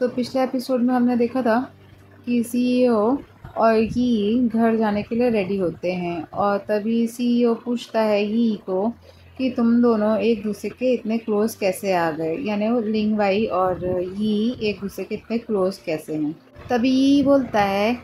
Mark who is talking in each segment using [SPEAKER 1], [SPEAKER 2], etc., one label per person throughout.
[SPEAKER 1] तो पिछले एपिसोड में हमने देखा था कि सीईओ और यी घर जाने के लिए रेडी होते हैं और तभी सीईओ पूछता है यी को कि तुम दोनों एक दूसरे के इतने क्लोज़ कैसे आ गए? यानी वो लिंग वाई और यी एक दूसरे के इतने क्लोज़ कैसे हैं? तभी यी बोलता है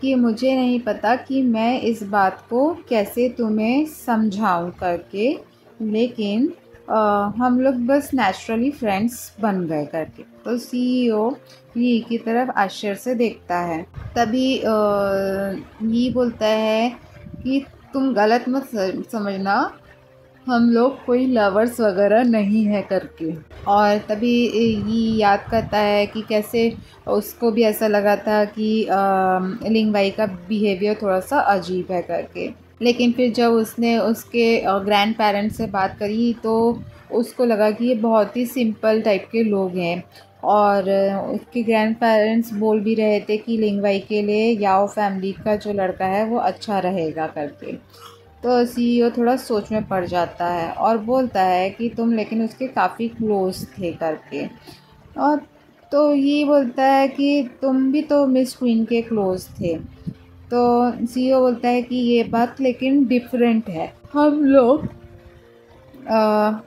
[SPEAKER 1] कि मुझे नहीं पता कि मैं इस बात को कैसे तुम्हें समझाऊं करके, लेकिन हम लोग बस नेचुरली फ्रेंड्स बन गए करके। तो सीईओ ये की तरफ़ आश्चर्य से देखता है। तभी ये बोलता है कि तुम गलत मत समझना, हम लोग कोई लवर्स वगैरह नहीं है करके। और तभी ये याद करता है कि कैसे उसको भी ऐसा लगा था कि लिंग बाई का बिहेवियर थोड़ा सा अजीब है करके। लेकिन फिर जब उसने उसके ग्रैंड पेरेंट्स से बात करी तो उसको लगा कि ये बहुत ही सिंपल टाइप के लोग हैं। और उसके ग्रैंड पेरेंट्स बोल भी रहे थे कि लिंगवाई के लिए याओ फैमिली का जो लड़का है वो अच्छा रहेगा करके। तो सीईओ थोड़ा सोच में पड़ जाता है और बोलता है कि तुम लेकिन उसके काफ़ी क्लोज थे करके। और तो ये बोलता है कि तुम भी तो मिस क्वीन के क्लोज थे। तो सीईओ बोलता है कि ये बात लेकिन डिफरेंट है। हम लोग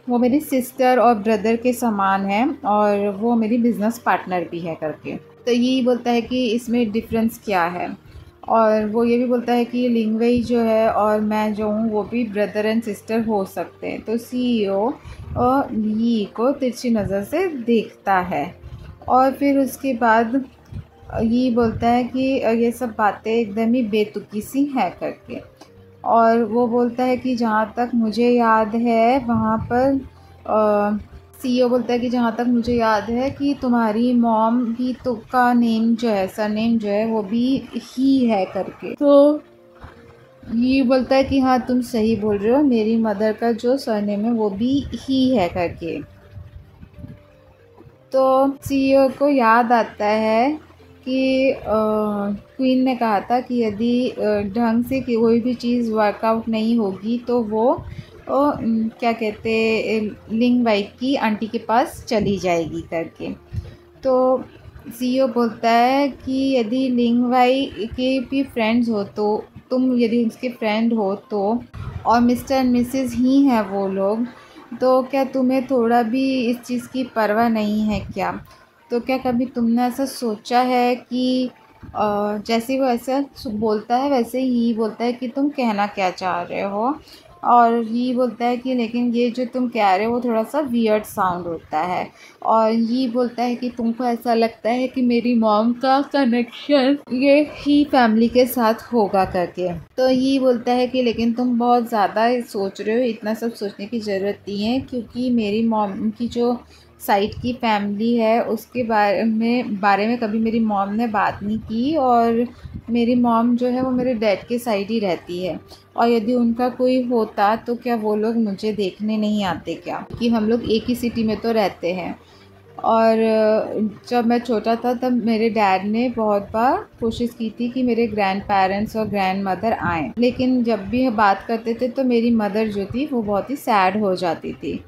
[SPEAKER 1] वो मेरी सिस्टर और ब्रदर के समान है और वो मेरी बिज़नेस पार्टनर भी है करके। तो यही बोलता है कि इसमें डिफरेंस क्या है? और वो ये भी बोलता है कि लिंगवई जो है और मैं जो हूँ वो भी ब्रदर एंड सिस्टर हो सकते हैं। तो सीईओ और यी को तिरछी नज़र से देखता है। और फिर उसके बाद ये बोलता है कि ये सब बातें एकदम ही बेतुकी सी हैं करके। और वो बोलता है कि जहाँ तक मुझे याद है, वहाँ पर सीईओ बोलता है कि जहाँ तक मुझे याद है कि तुम्हारी मॉम की तो का नेम जो है सर नेम जो है, वो भी ही है करके। तो ये बोलता है कि हाँ तुम सही बोल रहे हो, मेरी मदर का जो सरनेम है, वो भी ही है करके। तो सीईओ को याद आता है कि क्वीन ने कहा था कि यदि ढंग से कोई भी चीज़ वर्कआउट नहीं होगी तो वो ओ, क्या कहते लिंग वाइफ की आंटी के पास चली जाएगी करके। तो सीईओ बोलता है कि यदि लिंग वाई के भी फ्रेंड्स हो तो तुम यदि उसके फ्रेंड हो तो और मिस्टर एंड मिसेस ही हैं वो लोग तो क्या तुम्हें थोड़ा भी इस चीज़ की परवाह नहीं है क्या? तो क्या कभी तुमने ऐसा सोचा है कि जैसे वो ऐसा बोलता है वैसे ही बोलता है कि तुम कहना क्या चाह रहे हो? और ये बोलता है कि लेकिन ये जो तुम कह रहे हो वो थोड़ा सा वियर्ड साउंड होता है। और ये बोलता है कि तुमको ऐसा लगता है कि मेरी मॉम का कनेक्शन ये ही फैमिली के साथ होगा करके। तो ये बोलता है कि लेकिन तुम बहुत ज़्यादा सोच रहे हो, इतना सब सोचने की ज़रूरत नहीं है, क्योंकि मेरी मॉम की जो साइड की फैमिली है, उसके बारे में बारे में कभी मेरी मॉम ने बात नहीं की और मेरी मॉम जो है वो मेरे डैड के साइड ही रहती है। और यदि उनका कोई होता तो क्या वो लोग मुझे देखने नहीं आते क्या? कि हम लोग एक ही सिटी में तो रहते हैं। और जब मैं छोटा था तब मेरे डैड ने बहुत बार कोशिश की थी कि मेरे ग्रैंड पेरेंट्स और ग्रैंड मदर आएँ। लेकिन जब भी बात करते थे तो मेरी मदर जो थी वो बहुत ही सैड हो जाती थी।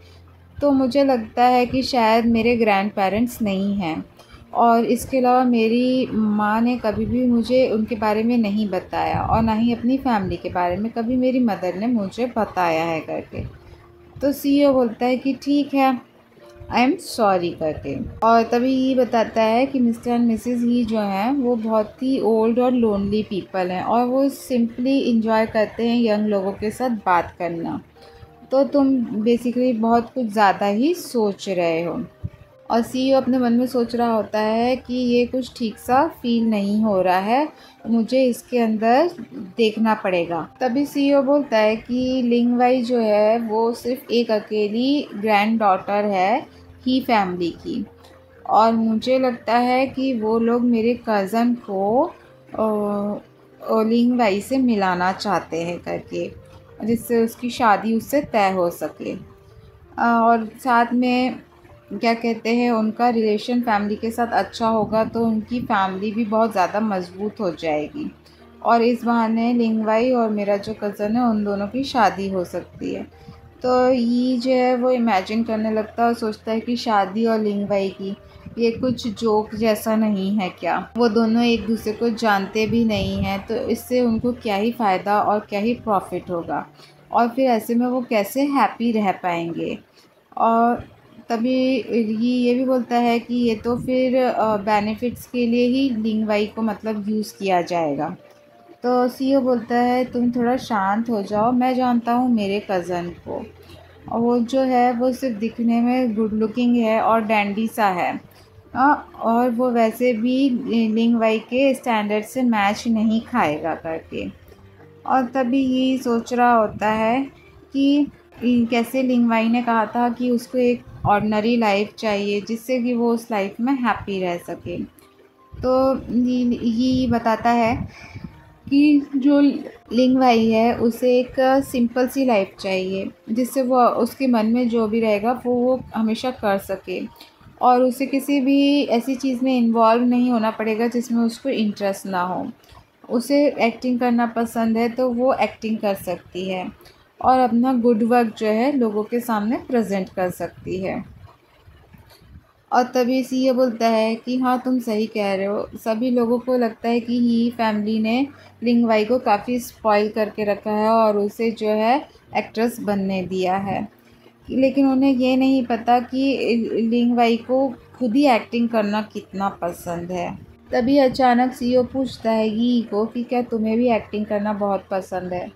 [SPEAKER 1] तो मुझे लगता है कि शायद मेरे ग्रैंड पेरेंट्स नहीं हैं। और इसके अलावा मेरी माँ ने कभी भी मुझे उनके बारे में नहीं बताया और ना ही अपनी फैमिली के बारे में, कभी मेरी मदर ने मुझे बताया है करके। तो सीईओ बोलता है कि ठीक है आई एम सॉरी करके। और तभी ये बताता है कि मिस्टर एंड मिसेस ही जो हैं, वो बहुत ही ओल्ड और लोनली पीपल हैं और वो सिंपली इंजॉय करते हैं यंग लोगों के साथ बात करना। तो तुम बेसिकली बहुत कुछ ज़्यादा ही सोच रहे हो। और सी अपने मन में सोच रहा होता है कि ये कुछ ठीक सा फील नहीं हो रहा है, मुझे इसके अंदर देखना पड़ेगा। तभी सी बोलता है कि लिंग वाई जो है, वो सिर्फ़ एक अकेली ग्रैंड डॉटर है ही फैमिली की। और मुझे लगता है कि वो लोग मेरे कज़न को लिंग वाई से मिलाना चाहते हैं करके। जिससे उसकी शादी उससे तय हो सके। और साथ में क्या कहते हैं, उनका रिलेशन फैमिली के साथ अच्छा होगा तो उनकी फैमिली भी बहुत ज़्यादा मज़बूत हो जाएगी। और इस बहाने लिंगवाई और मेरा जो कज़न है, उन दोनों की शादी हो सकती है। तो ये जो है, वो इमेजिन करने लगता है और सोचता है कि शादी और लिंगवाई की ये कुछ जोक जैसा नहीं है क्या? वो दोनों एक दूसरे को जानते भी नहीं हैं तो इससे उनको क्या ही फ़ायदा और क्या ही प्रॉफिट होगा? और फिर ऐसे में वो कैसे हैप्पी रह पाएँगे? और तभी ये ये भी बोलता है कि ये तो फिर बेनिफिट्स के लिए ही लिंग वाई को मतलब यूज़ किया जाएगा। तो सीईओ बोलता है, तुम थोड़ा शांत हो जाओ, मैं जानता हूँ मेरे कज़न को। और वो जो है, वो सिर्फ़ दिखने में गुड लुकिंग है और डैंडी सा है। और वो वैसे भी लिंग वाई के स्टैंडर्ड से मैच नहीं खाएगा करके। और तभी ये सोच रहा होता है कि कैसे लिंग वाई ने कहा था कि उसको एक ऑर्डनरी लाइफ चाहिए, जिससे कि वो उस लाइफ में हैप्पी रह सके। तो ये बताता है कि जो लिंग वाई है, उसे एक सिंपल सी लाइफ चाहिए, जिससे वो, उसके मन में जो भी रहेगा, वो वो हमेशा कर सके। और उसे किसी भी ऐसी चीज़ में इन्वॉल्व नहीं होना पड़ेगा जिसमें उसको इंटरेस्ट ना हो। उसे एक्टिंग करना पसंद है तो वो एक्टिंग कर सकती है और अपना गुड वर्क जो है लोगों के सामने प्रेजेंट कर सकती है। और तभी सी ये बोलता है कि हाँ तुम सही कह रहे हो। सभी लोगों को लगता है कि ही फैमिली ने लिंग वाई को काफ़ी स्पॉइल करके रखा है और उसे जो है एक्ट्रेस बनने दिया है। लेकिन उन्हें ये नहीं पता कि लिंग वाई को खुद ही एक्टिंग करना कितना पसंद है। तभी अचानक सीईओ पूछता है, यी को कि क्या तुम्हें भी एक्टिंग करना बहुत पसंद है?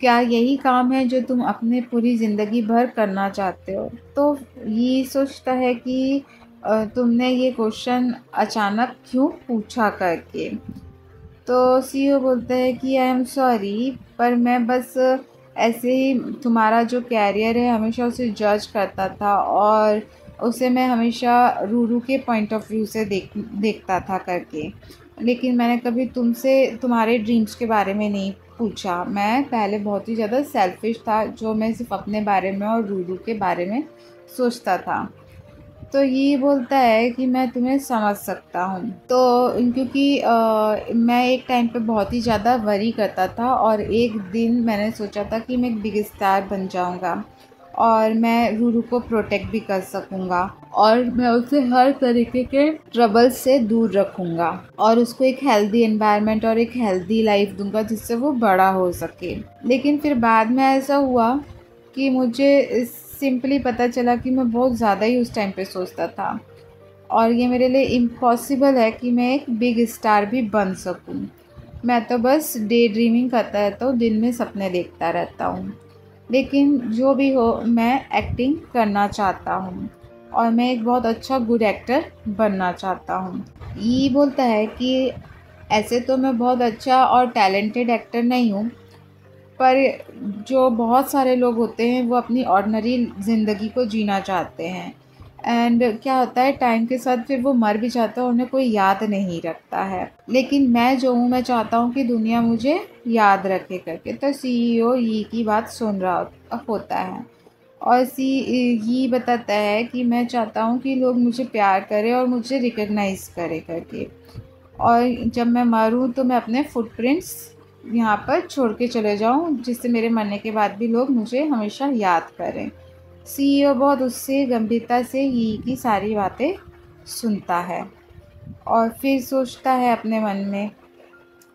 [SPEAKER 1] क्या यही काम है जो तुम अपने पूरी ज़िंदगी भर करना चाहते हो? तो ये सोचता है कि तुमने ये क्वेश्चन अचानक क्यों पूछा करके? तो सीईओ बोलते हैं कि आई एम सॉरी पर मैं बस ऐसे ही तुम्हारा जो कैरियर है, हमेशा उसे जज करता था और उसे मैं हमेशा रूरू के पॉइंट ऑफ़ व्यू से देख, देखता था करके। लेकिन मैंने कभी तुमसे, तुम्हारे ड्रीम्स के बारे में नहीं पूछा। मैं पहले बहुत ही ज़्यादा सेल्फिश था, जो मैं सिर्फ़ अपने बारे में और रूरू के बारे में सोचता था। तो ये बोलता है कि मैं तुम्हें समझ सकता हूँ। तो क्योंकि मैं एक टाइम पे बहुत ही ज़्यादा वरी करता था और एक दिन मैंने सोचा था कि मैं एक बिग स्टार बन जाऊँगा और मैं रूरू को प्रोटेक्ट भी कर सकूँगा और मैं उसे हर तरीके के ट्रबल से दूर रखूँगा और उसको एक हेल्दी एनवायरनमेंट और एक हेल्दी लाइफ दूँगा जिससे वो बड़ा हो सके। लेकिन फिर बाद में ऐसा हुआ कि मुझे सिंपली पता चला कि मैं बहुत ज़्यादा ही उस टाइम पे सोचता था। और ये मेरे लिए इम्पॉसिबल है कि मैं एक बिग स्टार भी बन सकूँ। मैं तो बस डे ड्रीमिंग करता रहता हूँ, दिन में सपने देखता रहता हूँ। लेकिन जो भी हो, मैं एक्टिंग करना चाहता हूँ। और मैं एक बहुत अच्छा गुड एक्टर बनना चाहता हूँ। ये बोलता है कि ऐसे तो मैं बहुत अच्छा और टैलेंटेड एक्टर नहीं हूँ पर जो बहुत सारे लोग होते हैं, वो अपनी ऑर्डनरी ज़िंदगी को जीना चाहते हैं। एंड क्या होता है टाइम के साथ फिर वो मर भी जाता है उन्हें कोई याद नहीं रखता है। लेकिन मैं जो हूँ, मैं चाहता हूँ कि दुनिया मुझे याद रखे करके। तो सीईओ ई की बात सुन रहा होता है। और सी ये बताता है कि मैं चाहता हूँ कि लोग मुझे प्यार करें और मुझे रिकग्नाइज़ करें करके। और जब मैं मरूँ तो मैं अपने फुटप्रिंट्स यहाँ पर छोड़ के चले जाऊँ, जिससे मेरे मरने के बाद भी लोग मुझे हमेशा याद करें। सीईओ बहुत उससे, गंभीरता से ही की सारी बातें सुनता है और फिर सोचता है अपने मन में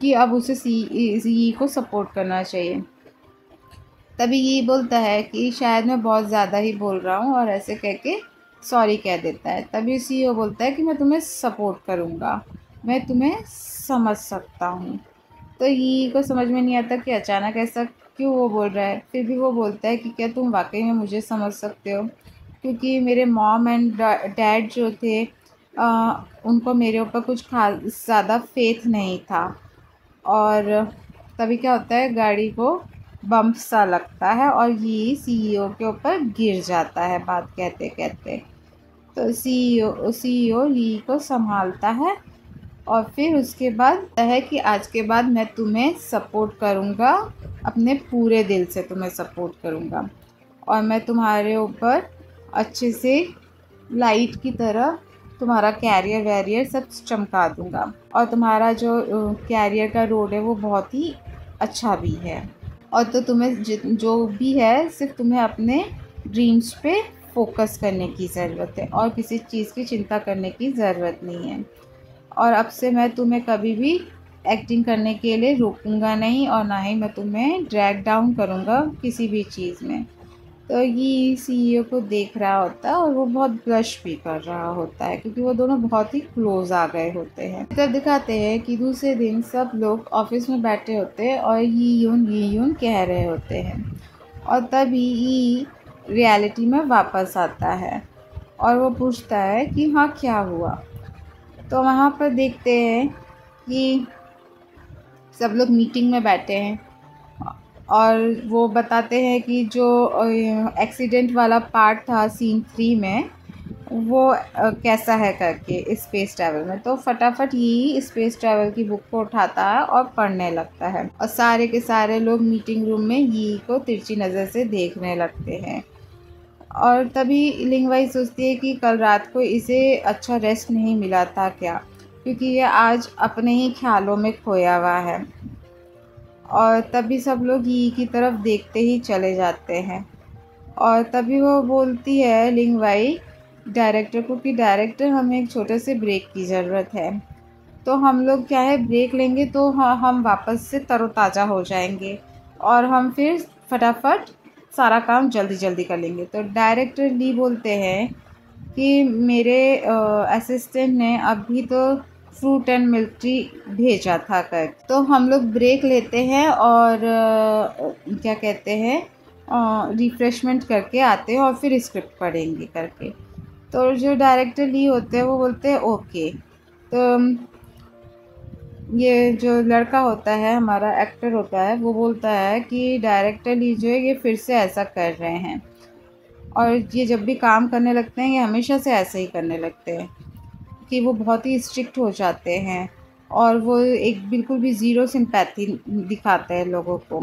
[SPEAKER 1] कि अब उसे सी सी को सपोर्ट करना चाहिए। तभी ये बोलता है कि शायद मैं बहुत ज़्यादा ही बोल रहा हूँ और ऐसे कह के सॉरी कह देता है। तभी सी बोलता है कि मैं तुम्हें सपोर्ट करूँगा, मैं तुम्हें समझ सकता हूँ। तो ये को समझ में नहीं आता कि अचानक ऐसा क्यों वो बोल रहा है। फिर भी वो बोलता है कि क्या तुम वाकई में मुझे समझ सकते हो? क्योंकि मेरे मॉम एंड डैड जो थे आ, उनको मेरे ऊपर कुछ खास ज़्यादा फेथ नहीं था। और तभी क्या होता है गाड़ी को बम्प सा लगता है और ये सीईओ के ऊपर गिर जाता है बात कहते कहते तो सीईओ सीईओ ली को संभालता है। और फिर उसके बाद है कि आज के बाद मैं तुम्हें सपोर्ट करूँगा, अपने पूरे दिल से तुम्हें सपोर्ट करूँगा। और मैं तुम्हारे ऊपर अच्छे से लाइट की तरह तुम्हारा कैरियर वैरियर सब चमका दूँगा। और तुम्हारा जो कैरियर का रोड है वो बहुत ही अच्छा भी है। और तो तुम्हें जो भी है सिर्फ़ तुम्हें अपने ड्रीम्स पे फोकस करने की ज़रूरत है और किसी चीज़ की चिंता करने की ज़रूरत नहीं है। और अब से मैं तुम्हें कभी भी एक्टिंग करने के लिए रोकूँगा नहीं और ना ही मैं तुम्हें ड्रैग डाउन करूँगा किसी भी चीज़ में। तो ये सीईओ को देख रहा होता है और वो बहुत ब्लश भी कर रहा होता है क्योंकि वो दोनों बहुत ही क्लोज आ गए होते हैं। तब दिखाते हैं कि दूसरे दिन सब लोग ऑफ़िस में बैठे होते हैं और ये यून ये यून कह रहे होते हैं। और तभी ये रियलिटी में वापस आता है और वो पूछता है कि हाँ क्या हुआ? तो वहाँ पर देखते हैं कि सब लोग मीटिंग में बैठे हैं। और वो बताते हैं कि जो एक्सीडेंट वाला पार्ट था सीन थ्री में, वो कैसा है करके स्पेस ट्रैवल में। तो फटाफट ही स्पेस ट्रैवल की बुक को उठाता है और पढ़ने लगता है। और सारे के सारे लोग मीटिंग रूम में यी को तिरछी नज़र से देखने लगते हैं। और तभी लिंगवाई सोचती है कि कल रात को इसे अच्छा रेस्ट नहीं मिला था क्या? क्योंकि ये आज अपने ही ख्यालों में खोया हुआ है। और तभी सब लोग यी की तरफ़ देखते ही चले जाते हैं। और तभी वो बोलती है, लिंगवाई डायरेक्टर को कि डायरेक्टर हमें एक छोटे से ब्रेक की ज़रूरत है। तो हम लोग क्या है ब्रेक लेंगे तो हम वापस से तरोताज़ा हो जाएँगे। और हम फिर फटाफट सारा काम जल्दी जल्दी कर लेंगे। तो डायरेक्टर ली बोलते हैं कि मेरे असिस्टेंट ने अभी तो फ्रूट एंड मिल्क टी भेजा था कर। तो हम लोग ब्रेक लेते हैं और आ, क्या कहते हैं रिफ़्रेशमेंट करके आते हैं और फिर स्क्रिप्ट पढ़ेंगे करके। तो जो डायरेक्टर ली होते हैं वो बोलते हैं ओके तो ये जो लड़का होता है, हमारा एक्टर होता है, वो बोलता है कि डायरेक्टर ली जो है ये फिर से ऐसा कर रहे हैं। और ये जब भी काम करने लगते हैं, ये हमेशा से ऐसे ही करने लगते हैं कि वो बहुत ही स्ट्रिक्ट हो जाते हैं और वो एक बिल्कुल भी ज़ीरो सिंपैथी दिखाते हैं लोगों को।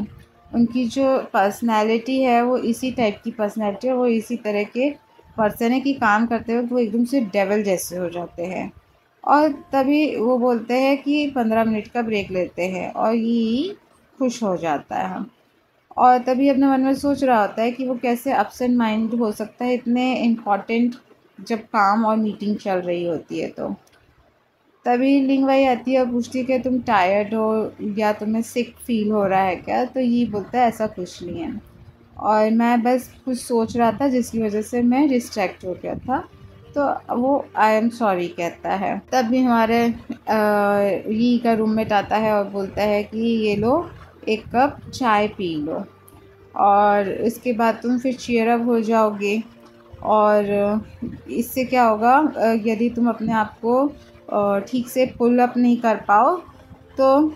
[SPEAKER 1] उनकी जो पर्सनैलिटी है, वो इसी टाइप की पर्सनैलिटी है, वो इसी तरह के पर्सन है कि काम करते वक्त वो एकदम से डेवल जैसे हो जाते हैं। और तभी वो बोलते हैं कि पंद्रह मिनट का ब्रेक लेते हैं और ये खुश हो जाता है हम। और तभी अपने मन में सोच रहा होता है कि वो कैसे अपसेंट माइंड हो सकता है, इतने इंपॉर्टेंट जब काम और मीटिंग चल रही होती है तो। तभी लिंग वही आती है और पूछती है कि तुम टायर्ड हो या तुम्हें सिक फील हो रहा है क्या? तो ये बोलता है, ऐसा कुछ नहीं है। और मैं बस कुछ सोच रहा था जिसकी वजह से मैं डिस्ट्रैक्ट हो गया था। तो वो आई एम सॉरी कहता है। तब भी हमारे ये का रूममेट आता है और बोलता है कि ये लो, एक कप चाय पी लो। और इसके बाद तुम फिर चेयर अप हो जाओगे। और इससे क्या होगा यदि तुम अपने आप को ठीक से पुल अप नहीं कर पाओ तो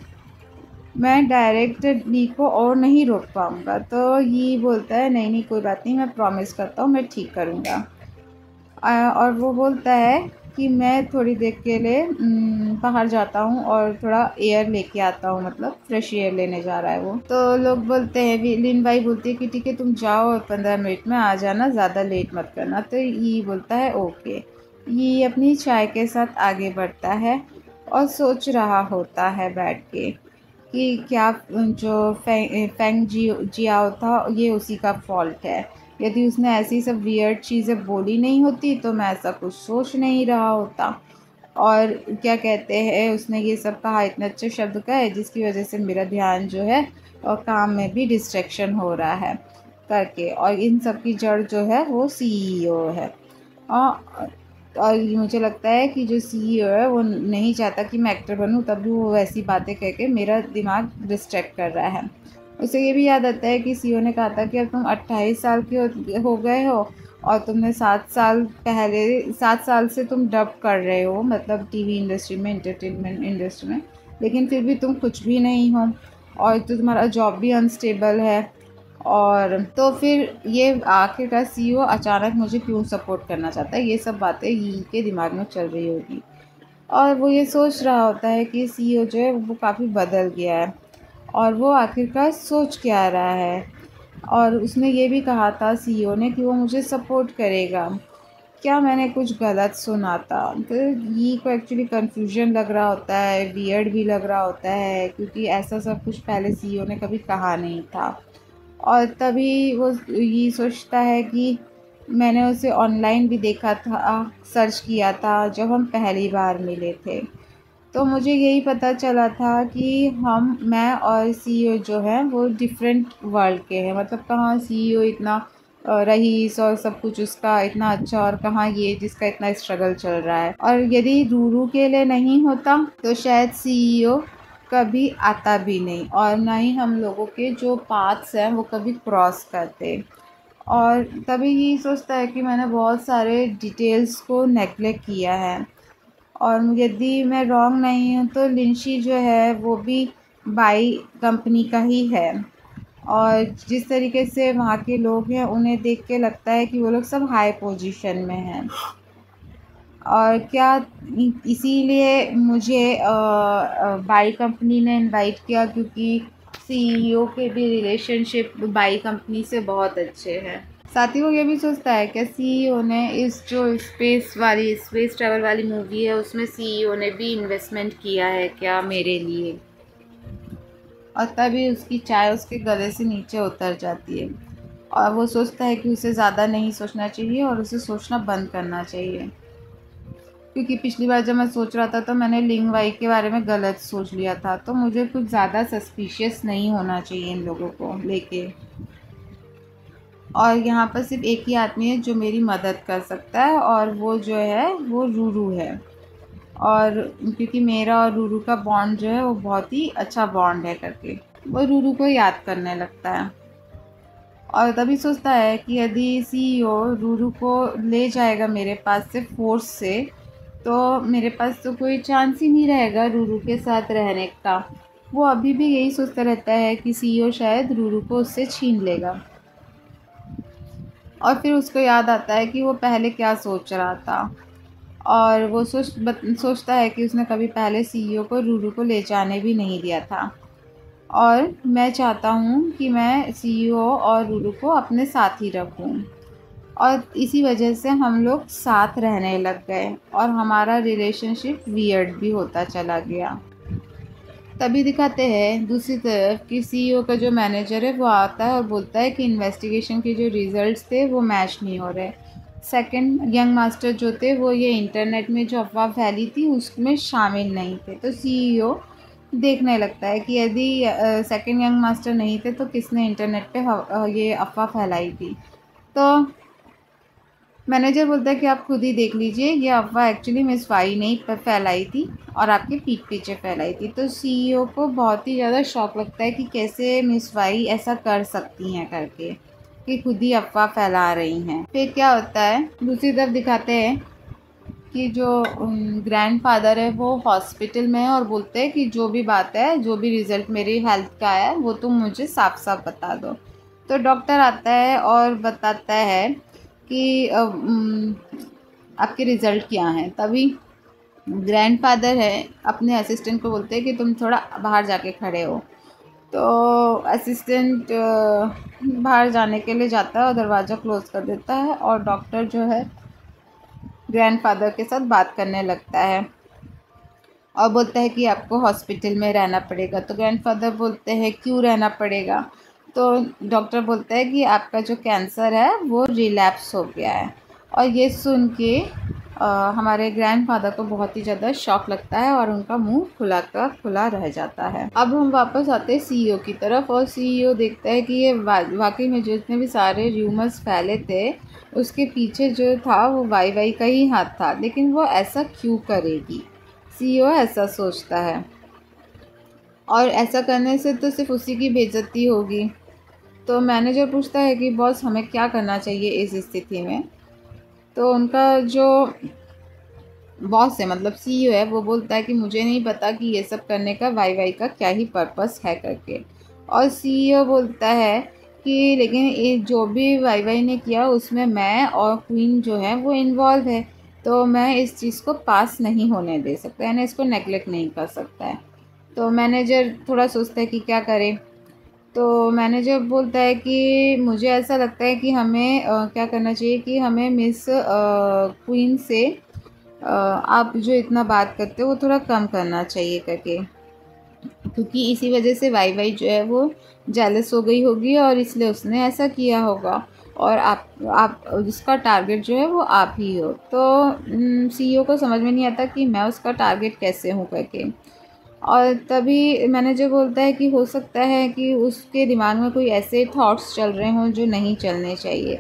[SPEAKER 1] मैं डायरेक्ट डी को और नहीं रोक पाऊँगा। तो ये बोलता है, नहीं नहीं, कोई बात नहीं, मैं प्रॉमिस करता हूँ, मैं ठीक करूँगा। और वो बोलता है कि मैं थोड़ी देर के लिए बाहर जाता हूँ और थोड़ा एयर लेके आता हूँ मतलब फ्रेश एयर लेने जा रहा है वो। तो लोग बोलते हैं लिन भाई बोलती है कि ठीक है, तुम जाओ और पंद्रह मिनट में आ जाना, ज़्यादा लेट मत करना। तो ये बोलता है, ओके। ये अपनी चाय के साथ आगे बढ़ता है और सोच रहा होता है बैठ के कि क्या जो फेंग जी जियाओ था, ये उसी का फॉल्ट है। यदि उसने ऐसी सब वियर्ड चीज़ें बोली नहीं होती तो मैं ऐसा कुछ सोच नहीं रहा होता। और क्या कहते हैं, उसने ये सब कहा, इतने अच्छे शब्द का है, जिसकी वजह से मेरा ध्यान जो है, और काम में भी डिस्ट्रैक्शन हो रहा है करके। और इन सब की जड़ जो है, वो सीईओ है। और और मुझे लगता है कि जो सीईओ है, वो नहीं चाहता कि मैं एक्टर बनूं तब भी वो वैसी बातें कह के मेरा दिमाग डिस्ट्रैक्ट कर रहा है। उसे ये भी याद आता है कि सीओ ने कहा था कि अब तुम अट्ठाईस साल के हो, हो गए हो और तुमने सात साल पहले सात साल से तुम डब कर रहे हो मतलब टीवी इंडस्ट्री में इंटरटेनमेंट इंडस्ट्री में लेकिन फिर भी तुम कुछ भी नहीं हो और तो तुम्हारा जॉब भी अनस्टेबल है। और तो फिर ये आखिरकार सीईओ अचानक मुझे क्यों सपोर्ट करना चाहता है? ये सब बातें यही के दिमाग में चल रही होगी। और वो ये सोच रहा होता है कि सीईओ जो है वो काफ़ी बदल गया है। और वो आखिरकार सोच क्या रहा है। और उसने ये भी कहा था सीईओ ने कि वो मुझे सपोर्ट करेगा। क्या मैंने कुछ गलत सुना था? तो ये को एक्चुअली कन्फ्यूज़न लग रहा होता है वियर्ड भी लग रहा होता है, क्योंकि ऐसा सब कुछ पहले सीईओ ने कभी कहा नहीं था। और तभी वो ये सोचता है कि मैंने उसे ऑनलाइन भी देखा था सर्च किया था, जब हम पहली बार मिले थे। तो मुझे यही पता चला था कि हम, मैं और सीईओ जो है, वो डिफरेंट वर्ल्ड के हैं। मतलब कहाँ सीईओ इतना रईस और सब कुछ उसका इतना अच्छा और कहाँ ये जिसका इतना स्ट्रगल चल रहा है। और यदि रूरू के लिए नहीं होता तो शायद सीईओ कभी आता भी नहीं और ना ही हम लोगों के जो पाथ्स हैं, वो कभी क्रॉस करते। और तभी यही सोचता है कि मैंने बहुत सारे डिटेल्स को नेगलेक्ट किया है। और यदि मैं रॉन्ग नहीं हूँ तो लिंशी जो है, वो भी बाई कंपनी का ही है। और जिस तरीके से वहाँ के लोग हैं, उन्हें देख के लगता है कि वो लोग सब हाई पोजीशन में हैं। और क्या इसीलिए मुझे बाई कंपनी ने इनवाइट किया? क्योंकि सीईओ के भी रिलेशनशिप बाई कंपनी से बहुत अच्छे हैं। साथ ही वो ये भी सोचता है कि सीईओ ने इस जो स्पेस वाली स्पेस ट्रैवल वाली मूवी है, उसमें सीईओ ने भी इन्वेस्टमेंट किया है क्या मेरे लिए? और तभी उसकी चाय उसके गले से नीचे उतर जाती है। और वो सोचता है कि उसे ज़्यादा नहीं सोचना चाहिए और उसे सोचना बंद करना चाहिए। क्योंकि पिछली बार जब मैं सोच रहा था तो मैंने लिंग वाई के बारे में गलत सोच लिया था। तो मुझे कुछ ज़्यादा सस्पिशियस नहीं होना चाहिए इन लोगों को लेके। और यहाँ पर सिर्फ़ एक ही आदमी है जो मेरी मदद कर सकता है और वो जो है, वो रूरू है। और क्योंकि मेरा और रूरू का बॉन्ड जो है, वो बहुत ही अच्छा बॉन्ड है करके। वो रूरू को याद करने लगता है। और तभी सोचता है कि यदि सीईओ रूरू को ले जाएगा मेरे पास से फोर्स से तो मेरे पास तो कोई चांस ही नहीं रहेगा रूरू के साथ रहने का। वो अभी भी यही सोचता रहता है कि सीईओ शायद रूरू को उससे छीन लेगा। और फिर उसको याद आता है कि वो पहले क्या सोच रहा था। और वो सोच, सोचता है कि उसने कभी पहले सीईओ को रूरू को ले जाने भी नहीं दिया था। और मैं चाहता हूँ कि मैं सीईओ और रूरू को अपने साथ ही रखूँ। और इसी वजह से हम लोग साथ रहने लग गए और हमारा रिलेशनशिप वियर्ड भी होता चला गया। तभी दिखाते हैं दूसरी तरफ़ कि सीईओ का जो मैनेजर है, वो आता है और बोलता है कि इन्वेस्टिगेशन के जो रिज़ल्ट्स थे, वो मैच नहीं हो रहे। सेकंड यंग मास्टर जो थे, वो ये इंटरनेट में जो अफवाह फैली थी, उसमें शामिल नहीं थे। तो सीईओ देखने लगता है कि यदि सेकंड यंग मास्टर नहीं थे तो किसने इंटरनेट पे ये अफवाह फैलाई थी? तो मैनेजर बोलता है कि आप खुद ही देख लीजिए, ये अफवाह एक्चुअली मिस वाई नहीं फैलाई थी और आपके पीठ पीछे फैलाई थी। तो सीईओ को बहुत ही ज़्यादा शौक लगता है कि कैसे मिस वाई ऐसा कर सकती हैं करके कि खुद ही अफवाह फैला रही हैं। फिर क्या होता है, दूसरी तरफ़ दिखाते हैं कि जो ग्रैंड फादर है, वो हॉस्पिटल में है और बोलते हैं कि जो भी बात है, जो भी रिज़ल्ट मेरी हेल्थ का है, वो तुम मुझे साफ़ साफ़ बता दो। तो डॉक्टर आता है और बताता है कि आपके रिज़ल्ट क्या हैं? तभी ग्रैंड फादर है, अपने असिस्टेंट को बोलते हैं कि तुम थोड़ा बाहर जाके खड़े हो। तो असिस्टेंट बाहर जाने के लिए जाता है और दरवाज़ा क्लोज़ कर देता है और डॉक्टर जो है ग्रैंडफादर के साथ बात करने लगता है। और बोलता है कि आपको हॉस्पिटल में रहना पड़ेगा। तो ग्रैंडफादर बोलते हैं, क्यों रहना पड़ेगा? तो डॉक्टर बोलता है कि आपका जो कैंसर है वो रिलैप्स हो गया है। और ये सुन के हमारे ग्रैंडफादर को बहुत ही ज़्यादा शौक लगता है और उनका मुँह खुला का खुला रह जाता है। अब हम वापस आते हैं सीईओ की तरफ़ और सीईओ देखता है कि ये वा, वाकई में जितने भी सारे र्यूमर्स फैले थे उसके पीछे जो था वो वाई वाई का ही हाथ था। लेकिन वो ऐसा क्यों करेगी? सीईओ ऐसा सोचता है। और ऐसा करने से तो सिर्फ़ उसी की बेजती होगी। तो मैनेजर पूछता है कि, बॉस, हमें क्या करना चाहिए इस स्थिति में? तो उनका जो बॉस है मतलब सीईओ है, वो बोलता है कि, मुझे नहीं पता कि ये सब करने का वाई वाई का क्या ही पर्पस है करके। और सीईओ बोलता है कि, लेकिन ये जो भी वाई वाई ने किया, उसमें मैं और क्वीन जो है, वो इन्वॉल्व है। तो मैं इस चीज़ को पास नहीं होने दे सकता, यानी इसको नेगलेक्ट नहीं कर सकता है। तो मैनेजर थोड़ा सोचता है कि क्या करें। तो मैनेजर बोलता है कि मुझे ऐसा लगता है कि हमें आ, क्या करना चाहिए कि हमें मिस क्वीन से आ, आप जो इतना बात करते हो वो थोड़ा कम करना चाहिए करके। क्योंकि इसी वजह से वाई वाई जो है वो जेलस हो गई होगी और इसलिए उसने ऐसा किया होगा। और आप आप उसका टारगेट जो है वो आप ही हो। तो सीईओ को समझ में नहीं आता कि मैं उसका टारगेट कैसे हूँ करके। और तभी मैनेजर बोलता है कि हो सकता है कि उसके दिमाग में कोई ऐसे थॉट्स चल रहे हों जो नहीं चलने चाहिए।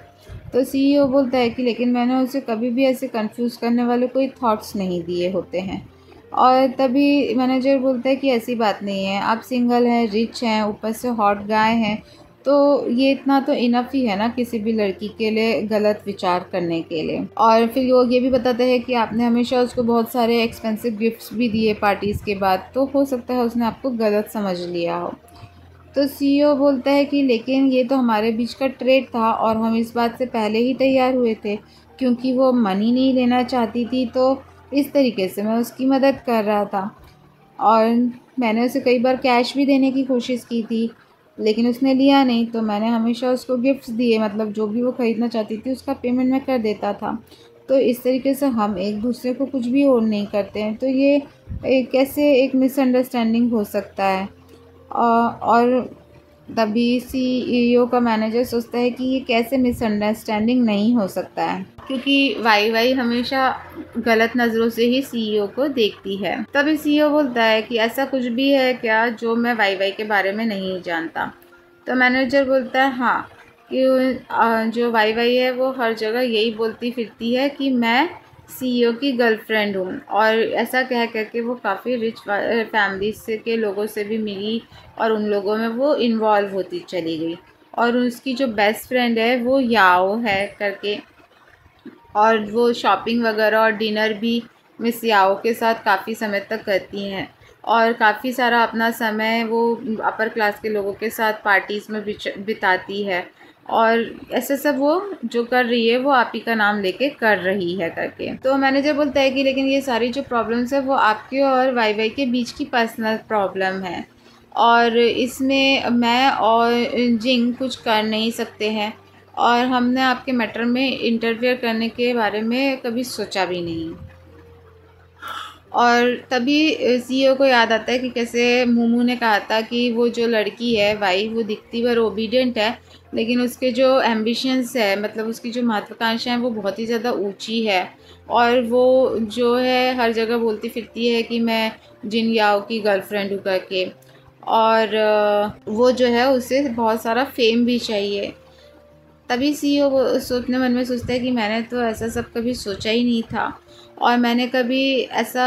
[SPEAKER 1] तो सीईओ बोलता है कि लेकिन मैंने उसे कभी भी ऐसे कंफ्यूज करने वाले कोई थॉट्स नहीं दिए होते हैं। और तभी मैनेजर बोलता है कि ऐसी बात नहीं है, आप सिंगल हैं रिच हैं, ऊपर से हॉट गाय हैं तो ये इतना तो इनफ ही है ना किसी भी लड़की के लिए गलत विचार करने के लिए। और फिर वो ये भी बताते हैं कि आपने हमेशा उसको बहुत सारे एक्सपेंसिव गिफ्ट्स भी दिए पार्टीज़ के बाद तो हो सकता है उसने आपको गलत समझ लिया हो। तो सीईओ बोलता है कि लेकिन ये तो हमारे बीच का ट्रेड था और हम इस बात से पहले ही तैयार हुए थे, क्योंकि वो मनी नहीं लेना चाहती थी तो इस तरीके से मैं उसकी मदद कर रहा था। और मैंने उसे कई बार कैश भी देने की कोशिश की थी लेकिन उसने लिया नहीं तो मैंने हमेशा उसको गिफ्ट्स दिए मतलब जो भी वो ख़रीदना चाहती थी, उसका पेमेंट मैं कर देता था। तो इस तरीके से हम एक दूसरे को कुछ भी और नहीं करते हैं। तो ये एक कैसे एक मिसअंडरस्टैंडिंग हो सकता है? और तभी सीईओ का मैनेजर सोचता है कि ये कैसे मिसअंडरस्टैंडिंग नहीं हो सकता है। क्योंकि वाई वाई हमेशा गलत नज़रों से ही सीईओ को देखती है। तभी सीईओ बोलता है कि ऐसा कुछ भी है क्या जो मैं वाई वाई के बारे में नहीं जानता? तो मैनेजर बोलता है हाँ कि जो वाई वाई है वो हर जगह यही बोलती फिरती है कि मैं सीईओ की गर्लफ्रेंड हूँ और ऐसा कह कह के वो काफ़ी रिच फैमिली से, के लोगों से भी मिली और उन लोगों में वो इन्वॉल्व होती चली गई। और उसकी जो बेस्ट फ्रेंड है वो याओ है करके और वो शॉपिंग वगैरह और डिनर भी मिस याओ के साथ काफ़ी समय तक करती हैं। और काफ़ी सारा अपना समय वो अपर क्लास के लोगों के साथ पार्टीज़ में बिताती है। और ऐसे सब वो जो कर रही है, वो आप ही का नाम लेके कर रही है करके। तो मैनेजर बोलता है कि लेकिन ये सारी जो प्रॉब्लम्स है, वो आपके और वाई वाई के बीच की पर्सनल प्रॉब्लम है। और इसमें मैं और जिंग कुछ कर नहीं सकते हैं। और हमने आपके मैटर में इंटरफेयर करने के बारे में कभी सोचा भी नहीं। और तभी सीईओ को याद आता है कि कैसे मोमू ने कहा था कि वो जो लड़की है वाई वो दिखती भर ओबीडियंट है, लेकिन उसके जो एम्बिशंस है मतलब उसकी जो महत्वाकांक्षा है, वो बहुत ही ज़्यादा ऊँची है। और वो जो है, हर जगह बोलती फिरती है कि मैं जिन याओ की गर्लफ्रेंड हूँ करके। और वो जो है, उसे बहुत सारा फेम भी चाहिए। तभी सी ओ सोचने मन में सोचता है कि मैंने तो ऐसा सब कभी सोचा ही नहीं था। और मैंने कभी ऐसा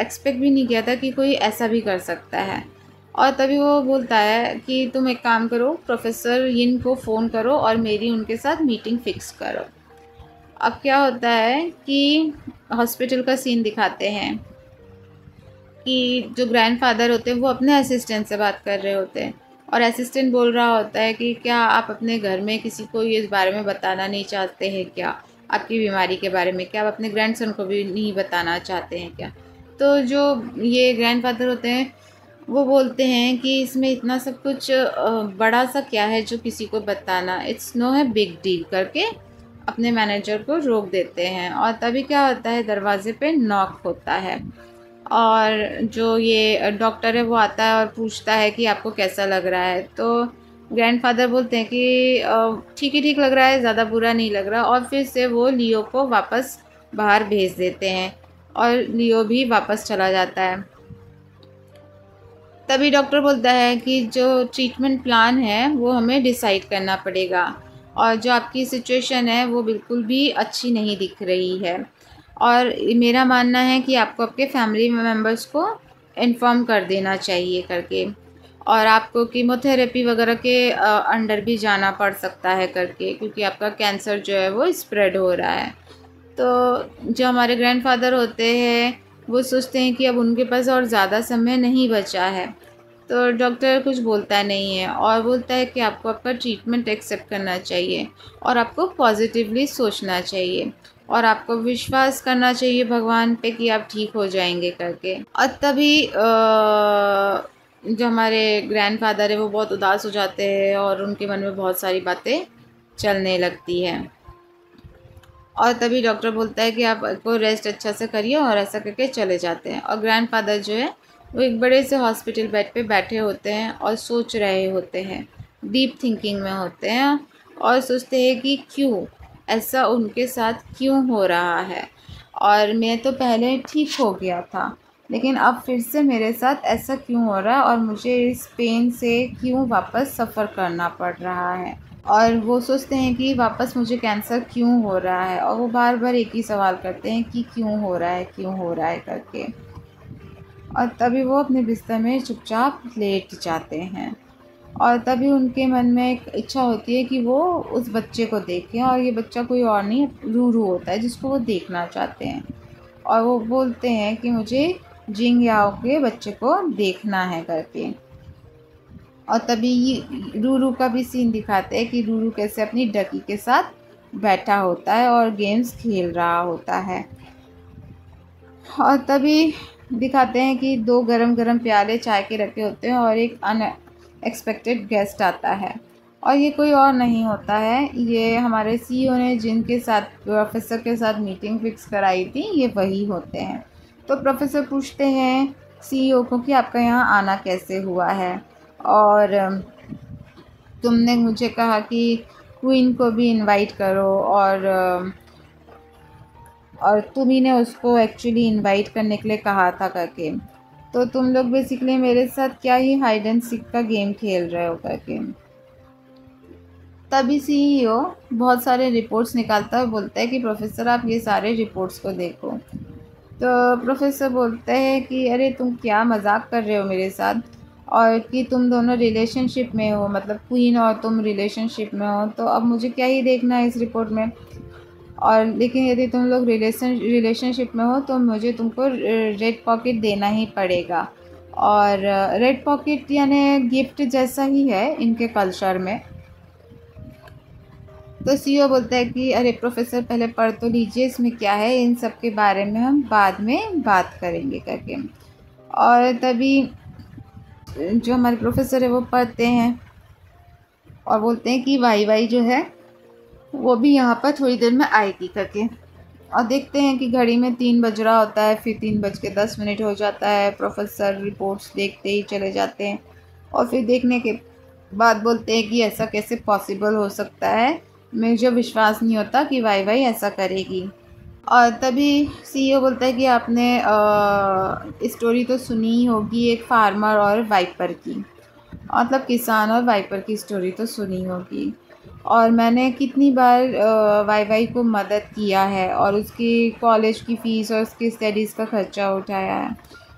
[SPEAKER 1] एक्सपेक्ट भी नहीं किया था कि कोई ऐसा भी कर सकता है। और तभी वो बोलता है कि तुम एक काम करो प्रोफेसर यिन को फ़ोन करो और मेरी उनके साथ मीटिंग फ़िक्स करो। अब क्या होता है कि हॉस्पिटल का सीन दिखाते हैं कि जो ग्रैंडफादर होते हैं, वो अपने असिस्टेंट से बात कर रहे होते हैं। और असिस्टेंट बोल रहा होता है कि क्या आप अपने घर में किसी को इस बारे में बताना नहीं चाहते हैं क्या? आपकी बीमारी के बारे में क्या? आप अपने ग्रैंडसन को भी नहीं बताना चाहते हैं क्या? तो जो ये ग्रैंडफादर होते हैं, वो बोलते हैं कि इसमें इतना सब कुछ बड़ा सा क्या है जो किसी को बताना? इट्स नो है बिग डील करके अपने मैनेजर को रोक देते हैं। और तभी क्या होता है, दरवाजे पे नॉक होता है। और जो ये डॉक्टर है वो आता है और पूछता है कि आपको कैसा लग रहा है। तो ग्रैंडफादर बोलते हैं कि ठीक ही ठीक लग रहा है, ज़्यादा बुरा नहीं लग रहा। और फिर से वो लियो को वापस बाहर भेज देते हैं और लियो भी वापस चला जाता है। तभी डॉक्टर बोलता है कि जो ट्रीटमेंट प्लान है, वो हमें डिसाइड करना पड़ेगा। और जो आपकी सिचुएशन है, वो बिल्कुल भी अच्छी नहीं दिख रही है। और मेरा मानना है कि आपको आपके फैमिली मेंबर्स को इन्फॉर्म कर देना चाहिए करके। और आपको कीमोथेरेपी वगैरह के अंडर भी जाना पड़ सकता है करके, क्योंकि आपका कैंसर जो है वो स्प्रेड हो रहा है। तो जो हमारे ग्रैंडफादर होते हैं, वो सोचते हैं कि अब उनके पास और ज़्यादा समय नहीं बचा है। तो डॉक्टर कुछ बोलता नहीं है और बोलता है कि आपको आपका ट्रीटमेंट एक्सेप्ट करना चाहिए और आपको पॉजिटिवली सोचना चाहिए। और आपको विश्वास करना चाहिए भगवान पे कि आप ठीक हो जाएँगे करके। और तभी जो हमारे ग्रैंडफादर है, वो बहुत उदास हो जाते हैं और उनके मन में बहुत सारी बातें चलने लगती हैं। और तभी डॉक्टर बोलता है कि आप को रेस्ट अच्छा से करिए और ऐसा करके चले जाते हैं। और ग्रैंडफादर जो है, वो एक बड़े से हॉस्पिटल बेड पे बैठे होते हैं और सोच रहे होते हैं डीप थिंकिंग में होते हैं और सोचते हैं कि क्यों? ऐसा उनके साथ क्यों हो रहा है? और मैं तो पहले ठीक हो गया था, लेकिन अब फिर से मेरे साथ ऐसा क्यों हो रहा है और मुझे इस पेन से क्यों वापस सफ़र करना पड़ रहा है? और वो सोचते हैं कि वापस मुझे कैंसर क्यों हो रहा है? और वो बार बार एक ही सवाल करते हैं कि क्यों हो रहा है, क्यों हो रहा है करके। और तभी वो अपने बिस्तर में चुपचाप लेट जाते हैं। और तभी उनके मन में एक इच्छा होती है कि वो उस बच्चे को देखें और ये बच्चा कोई और नहीं, रूरू होता है जिसको वो देखना चाहते हैं। और वो बोलते हैं कि मुझे जिंग याओ के बच्चे को देखना है करके। और तभी ये रूरू का भी सीन दिखाते हैं कि रूरू कैसे अपनी डकी के साथ बैठा होता है और गेम्स खेल रहा होता है। और तभी दिखाते हैं कि दो गरम गरम प्याले चाय के रखे होते हैं और एक अनएक्सपेक्टेड गेस्ट आता है। और ये कोई और नहीं होता है। ये हमारे सीईओ ने जिनके साथ प्रोफेसर के साथ मीटिंग फिक्स कराई थी, ये वही होते हैं। तो प्रोफेसर पूछते हैं सीईओ को कि आपका यहाँ आना कैसे हुआ है? और तुमने मुझे कहा कि क्वीन को भी इनवाइट करो और और तुम ही ने उसको एक्चुअली इनवाइट करने के लिए कहा था करके। तो तुम लोग बेसिकली मेरे साथ क्या ही हाइड एंड सीक का गेम खेल रहे हो करके। तभी सीईओ बहुत सारे रिपोर्ट्स निकालता है बोलता है कि प्रोफेसर आप ये सारे रिपोर्ट्स को देखो। तो प्रोफेसर बोलते हैं कि अरे तुम क्या मज़ाक कर रहे हो मेरे साथ? और कि तुम दोनों रिलेशनशिप में हो मतलब क्वीन और तुम रिलेशनशिप में हो तो अब मुझे क्या ही देखना है इस रिपोर्ट में? और लेकिन यदि तुम लोग रिलेशन रिलेशनशिप में हो तो मुझे तुमको रेड पॉकेट देना ही पड़ेगा। और रेड पॉकेट यानी गिफ्ट जैसा ही है इनके कल्चर में। तो सीईओ बोलता है कि, अरे प्रोफेसर पहले पढ़ तो लीजिए, इसमें क्या है? इन सब के बारे में हम बाद में बात करेंगे करके। और तभी, जो हमारे प्रोफेसर है, वो पढ़ते हैं और बोलते हैं कि वाई वाई जो है वो भी यहाँ पर थोड़ी देर में आएगी करके। और देखते हैं कि घड़ी में तीन बज रहा होता है, फिर तीन बज के दस मिनट हो जाता है। प्रोफेसर रिपोर्ट्स देखते ही चले जाते हैं और फिर देखने के बाद बोलते हैं कि ऐसा कैसे पॉसिबल हो सकता है? मुझे विश्वास नहीं होता कि वाई वाई ऐसा करेगी। और तभी सीईओ बोलता है कि आपने स्टोरी तो सुनी ही होगी एक फार्मर और वाइपर की। मतलब किसान और वाइपर की स्टोरी तो सुनी होगी। और मैंने कितनी बार वाई वाई को मदद किया है और उसकी कॉलेज की फ़ीस और उसकी स्टडीज़ का ख़र्चा उठाया है।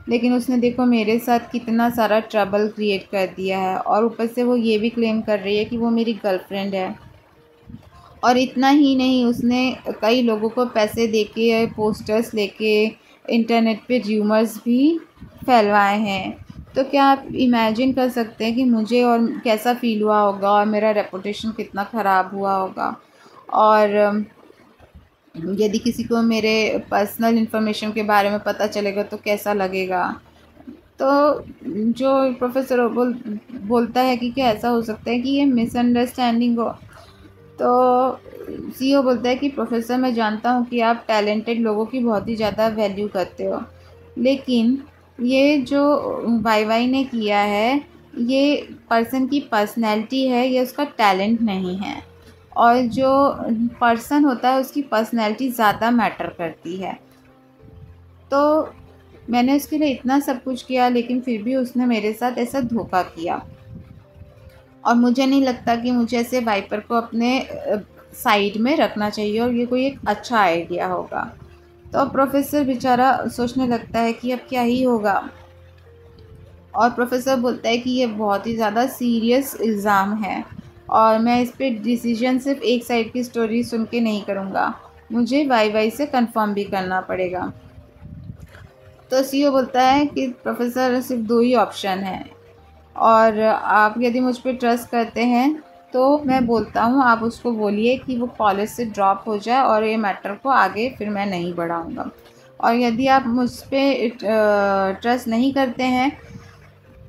[SPEAKER 1] लेकिन उसने देखो मेरे साथ कितना सारा ट्रबल क्रिएट कर दिया है और ऊपर से वो ये भी क्लेम कर रही है कि वो मेरी गर्लफ्रेंड है। और इतना ही नहीं, उसने कई लोगों को पैसे दे के पोस्टर्स लेके, इंटरनेट पे र्यूमर्स भी फैलवाए हैं। तो क्या आप इमेजिन कर सकते हैं कि मुझे और कैसा फ़ील हुआ होगा और मेरा रेपुटेशन कितना ख़राब हुआ होगा? और यदि किसी को मेरे पर्सनल इन्फॉर्मेशन के बारे में पता चलेगा तो कैसा लगेगा? तो जो प्रोफेसर बोल, बोलता है कि क्या ऐसा हो सकता है कि ये मिसअंडरस्टैंडिंग हो। तो सीईओ e बोलता है कि प्रोफेसर मैं जानता हूँ कि आप टैलेंटेड लोगों की बहुत ही ज़्यादा वैल्यू करते हो। लेकिन ये जो वाई वाई ने किया है, ये पर्सन की पर्सनैलिटी है, ये उसका टैलेंट नहीं है। और जो पर्सन होता है, उसकी पर्सनैलिटी ज़्यादा मैटर करती है। तो मैंने उसके लिए इतना सब कुछ किया, लेकिन फिर भी उसने मेरे साथ ऐसा धोखा किया। और मुझे नहीं लगता कि मुझे ऐसे वाइपर को अपने साइड में रखना चाहिए, और ये कोई एक अच्छा आइडिया होगा। तो अब प्रोफेसर बेचारा सोचने लगता है कि अब क्या ही होगा। और प्रोफेसर बोलता है कि ये बहुत ही ज़्यादा सीरियस इल्ज़ाम है। और मैं इस पर डिसीज़न सिर्फ़ एक साइड की स्टोरी सुन के नहीं करूँगा। मुझे वाई वाई से कंफर्म भी करना पड़ेगा। तो सीईओ बोलता है कि प्रोफेसर सिर्फ़ दो ही ऑप्शन हैं। और आप यदि मुझ पर ट्रस्ट करते हैं तो मैं बोलता हूँ, आप उसको बोलिए कि वो कॉलेज से ड्रॉप हो जाए और ये मैटर को आगे फिर मैं नहीं बढ़ाऊँगा। और यदि आप मुझ पर ट्रस्ट नहीं करते हैं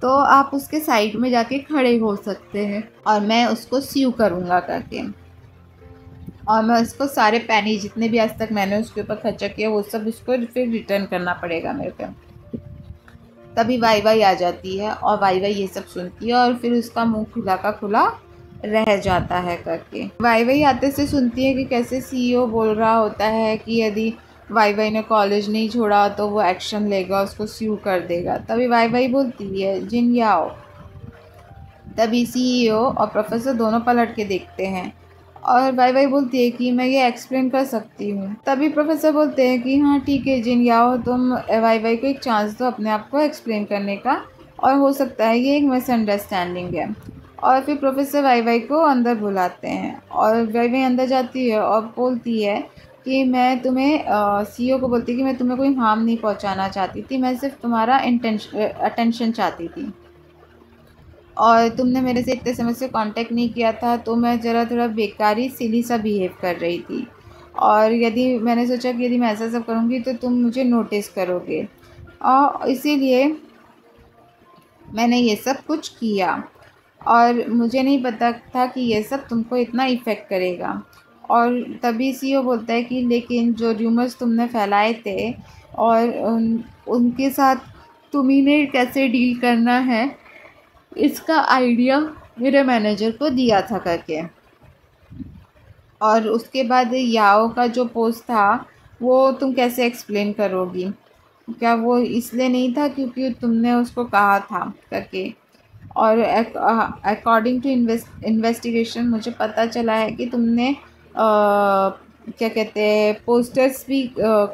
[SPEAKER 1] तो आप उसके साइड में जाके खड़े हो सकते हैं और मैं उसको स्यू करूँगा करके। और मैं उसको सारे पैनी जितने भी आज तक मैंने उसके ऊपर खर्चा किया, वो सब उसको फिर रिटर्न करना पड़ेगा मेरे पे। तभी वाई वाई आ जाती है और वाई वाई ये सब सुनती है और फिर उसका मुँह खुला का खुला रह जाता है करके। वाई वाई आते से सुनती है कि कैसे सीईओ बोल रहा होता है कि यदि वाई वाई ने कॉलेज नहीं छोड़ा तो वो एक्शन लेगा, उसको स्यू कर देगा। तभी वाई वाई बोलती है, जिन याओ। तभी सीईओ और प्रोफेसर दोनों पलट के देखते हैं। और वाई वाई बोलती है कि मैं ये एक्सप्लेन कर सकती हूँ। तभी प्रोफेसर बोलते हैं कि हाँ ठीक है, जिन याओ, तुम वाई वाई को एक चांस दो अपने आप को एक्सप्लेन करने का। और हो सकता है ये एक मिसअंडरस्टैंडिंग है। और फिर प्रोफेसर वाई वाई को अंदर बुलाते हैं। और वाई वाई अंदर जाती है और बोलती है कि मैं तुम्हें सी ओ को बोलती कि मैं तुम्हें कोई हार्म नहीं पहुंचाना चाहती थी, मैं सिर्फ़ तुम्हारा इंटेंशन अटेंशन चाहती थी। और तुमने मेरे से इतने समय से कांटेक्ट नहीं किया था तो मैं ज़रा थोड़ा बेकारी सिली सा बिहेव कर रही थी। और यदि मैंने सोचा कि यदि मैं ऐसा सब करूँगी तो तुम मुझे नोटिस करोगे। और इसीलिए मैंने ये सब कुछ किया। और मुझे नहीं पता था कि ये सब तुमको इतना इफ़ेक्ट करेगा। और तभी सीओ बोलता है कि लेकिन जो र्यूमर्स तुमने फैलाए थे और उन, उनके साथ तुम्ही ने कैसे डील करना है इसका आइडिया मेरे मैनेजर को दिया था करके। और उसके बाद याओ का जो पोस्ट था वो तुम कैसे एक्सप्लेन करोगी? क्या वो इसलिए नहीं था क्योंकि तुमने उसको कहा था करके? और अकॉर्डिंग टू इन्वेस्टिगेशन मुझे पता चला है कि तुमने आ, क्या कहते हैं पोस्टर्स भी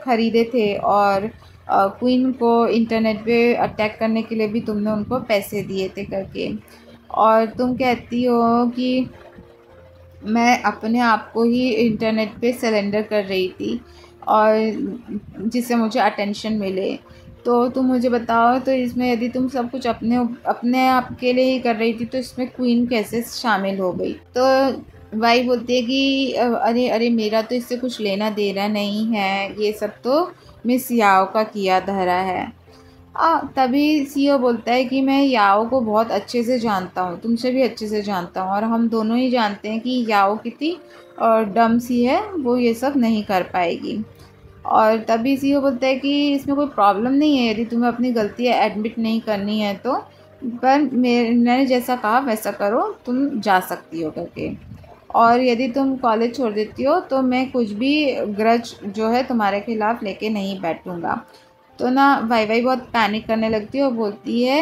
[SPEAKER 1] ख़रीदे थे और क्वीन को इंटरनेट पे अटैक करने के लिए भी तुमने उनको पैसे दिए थे करके। और तुम कहती हो कि मैं अपने आप को ही इंटरनेट पे सरेंडर कर रही थी और जिससे मुझे अटेंशन मिले। तो तुम मुझे बताओ तो इसमें यदि तुम सब कुछ अपने अपने आप के लिए ही कर रही थी तो इसमें क्वीन कैसे शामिल हो गई? तो वाई बोलती है कि अरे अरे मेरा तो इससे कुछ लेना देना नहीं है ये सब तो मिस याओ का किया धरा है। आ, तभी सीओ बोलता है कि मैं याओ को बहुत अच्छे से जानता हूँ तुमसे भी अच्छे से जानता हूँ और हम दोनों ही जानते हैं कि याओ कितनी डम सी है वो ये सब नहीं कर पाएगी। और तभी सीओ बोलता है कि इसमें कोई प्रॉब्लम नहीं है यदि तुम्हें अपनी गलतियाँ एडमिट नहीं करनी है तो पर मेरे मैंने जैसा कहा वैसा करो तुम जा सकती हो करके। और यदि तुम कॉलेज छोड़ देती हो तो मैं कुछ भी ग्रज जो है तुम्हारे खिलाफ़ लेके नहीं बैठूँगा। तो ना भाई भाई बहुत पैनिक करने लगती है और बोलती है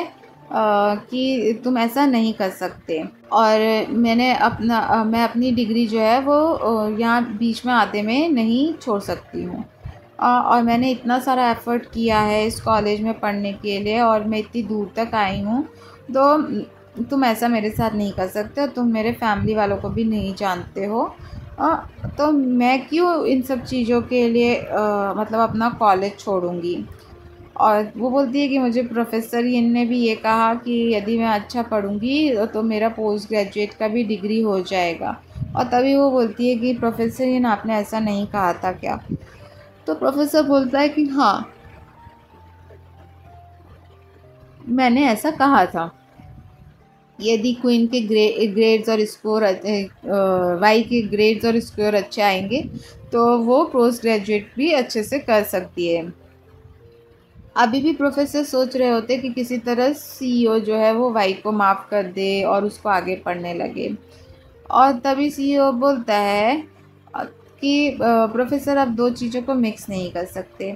[SPEAKER 1] आ, कि तुम ऐसा नहीं कर सकते। और मैंने अपना आ, मैं अपनी डिग्री जो है वो यहाँ बीच में आते में नहीं छोड़ सकती हूँ। और मैंने इतना सारा एफ़र्ट किया है इस कॉलेज में पढ़ने के लिए और मैं इतनी दूर तक आई हूँ। तो तुम ऐसा मेरे साथ नहीं कर सकते तुम मेरे फैमिली वालों को भी नहीं जानते हो। आ, तो मैं क्यों इन सब चीज़ों के लिए आ, मतलब अपना कॉलेज छोड़ूँगी? और वो बोलती है कि मुझे प्रोफेसर ने भी ये कहा कि यदि मैं अच्छा पढ़ूँगी तो मेरा पोस्ट ग्रेजुएट का भी डिग्री हो जाएगा। और तभी वो बोलती है कि प्रोफेसर इन आपने ऐसा नहीं कहा था क्या? तो प्रोफेसर बोलता है कि हाँ। मैंने ऐसा कहा था। यदि क्वीन के ग्रे, ग्रेड्स और स्कोर वाई के ग्रेड्स और स्कोर अच्छे आएँगे तो वो पोस्ट ग्रेजुएट भी अच्छे से कर सकती है। अभी भी प्रोफेसर सोच रहे होते कि किसी तरह सीईओ जो है वो वाई को माफ़ कर दे और उसको आगे पढ़ने लगे। और तभी सीईओ बोलता है कि प्रोफेसर आप दो चीज़ों को मिक्स नहीं कर सकते।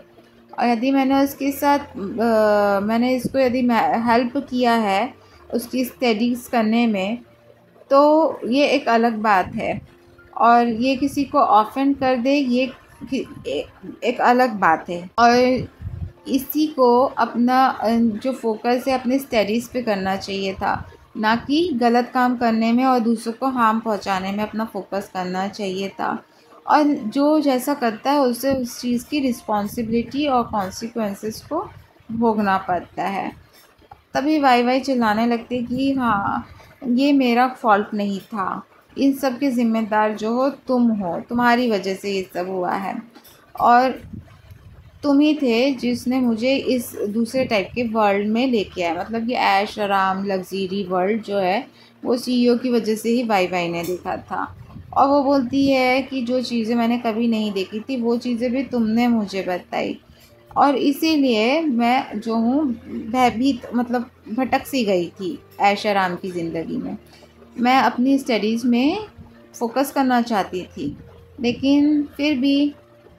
[SPEAKER 1] और यदि मैंने उसके साथ आ, मैंने इसको यदि हेल्प किया है उसकी स्टडीज़ करने में तो ये एक अलग बात है। और ये किसी को ऑफेंड कर दे ये एक अलग बात है। और इसी को अपना जो फोकस है अपने स्टडीज़ पे करना चाहिए था। ना कि गलत काम करने में और दूसरों को हार्म पहुँचाने में अपना फोकस करना चाहिए था। और जो जैसा करता है, उसे उस चीज़ की रिस्पॉन्सिबिलिटी और कॉन्सिक्वेंसेस को भोगना पड़ता है। तभी वाई वाई चिल्लाने लगते कि हाँ ये मेरा फॉल्ट नहीं था। इन सब के ज़िम्मेदार जो हो, तुम हो। तुम्हारी वजह से ये सब हुआ है। और तुम ही थे जिसने मुझे इस दूसरे टाइप के वर्ल्ड में लेके आया। मतलब कि ऐश, आराम लग्जरी वर्ल्ड जो है, वो सीईओ की वजह से ही वाई वाई ने देखा था। और वो बोलती है कि जो चीज़ें मैंने कभी नहीं देखी थी, वो चीज़ें भी तुमने मुझे बताई। और इसीलिए मैं जो हूँ, भयभीत मतलब भटक सी गई थी ऐश आराम की ज़िंदगी में। मैं अपनी स्टडीज़ में फ़ोकस करना चाहती थी, लेकिन फिर भी